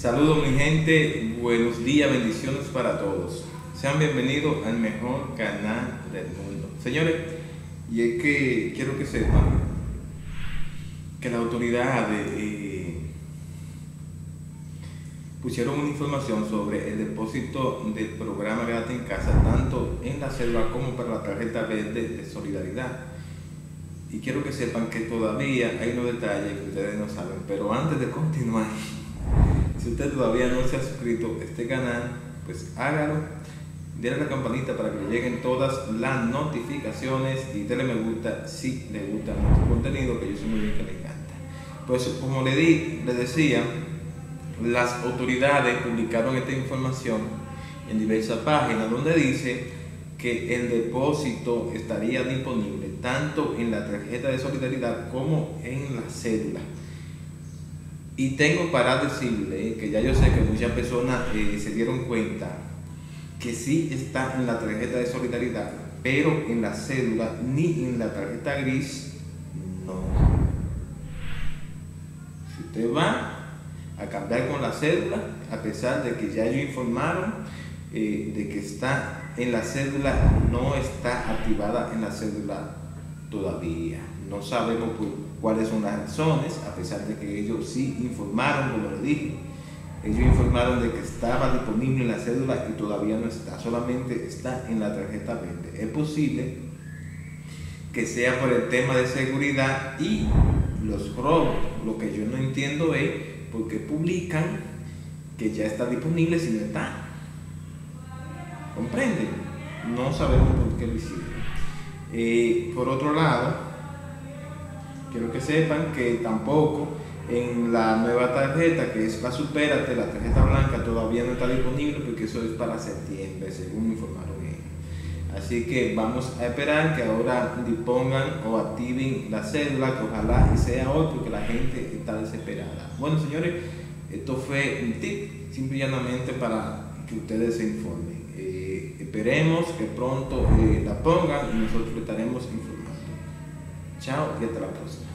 Saludos mi gente, buenos días, bendiciones para todos. Sean bienvenidos al mejor canal del mundo. Señores, y es que quiero que sepan que las autoridades eh, pusieron una información sobre el depósito del programa Quédate en Casa, tanto en la selva como para la tarjeta verde de solidaridad. Y quiero que sepan que todavía hay unos detalles que ustedes no saben, pero antes de continuar, si usted todavía no se ha suscrito a este canal, pues hágalo, denle la campanita para que le lleguen todas las notificaciones y denle me gusta si le gusta nuestro contenido, que yo sé muy bien que le encanta. Pues como le, di, le decía, las autoridades publicaron esta información en diversas páginas donde dice que el depósito estaría disponible tanto en la tarjeta de solidaridad como en la cédula. Y tengo para decirle que ya yo sé que muchas personas eh, se dieron cuenta que sí está en la tarjeta de solidaridad, pero en la cédula ni en la tarjeta gris, no. Si usted va a cambiar con la cédula, a pesar de que ya ellos informaron eh, de que está en la cédula, no está activada en la cédula todavía. No sabemos cuáles son las razones, a pesar de que ellos sí informaron, como le dije. Ellos informaron de que estaba disponible en la cédula y todavía no está, solamente está en la tarjeta verde. Es posible que sea por el tema de seguridad y los robos. Lo que yo no entiendo es por qué publican que ya está disponible si no está. ¿Comprenden? No sabemos por qué lo hicieron. Eh, por otro lado, quiero que sepan que tampoco en la nueva tarjeta, que es la Superate, la tarjeta blanca, todavía no está disponible porque eso es para septiembre, según me informaron ellos. Así que vamos a esperar que ahora dispongan o activen la cédula, que ojalá sea hoy porque la gente está desesperada. Bueno, señores, esto fue un tip, simple y llanamente para que ustedes se informen. Eh, esperemos que pronto eh, la pongan y nosotros estaremos informando. Chao y hasta la próxima.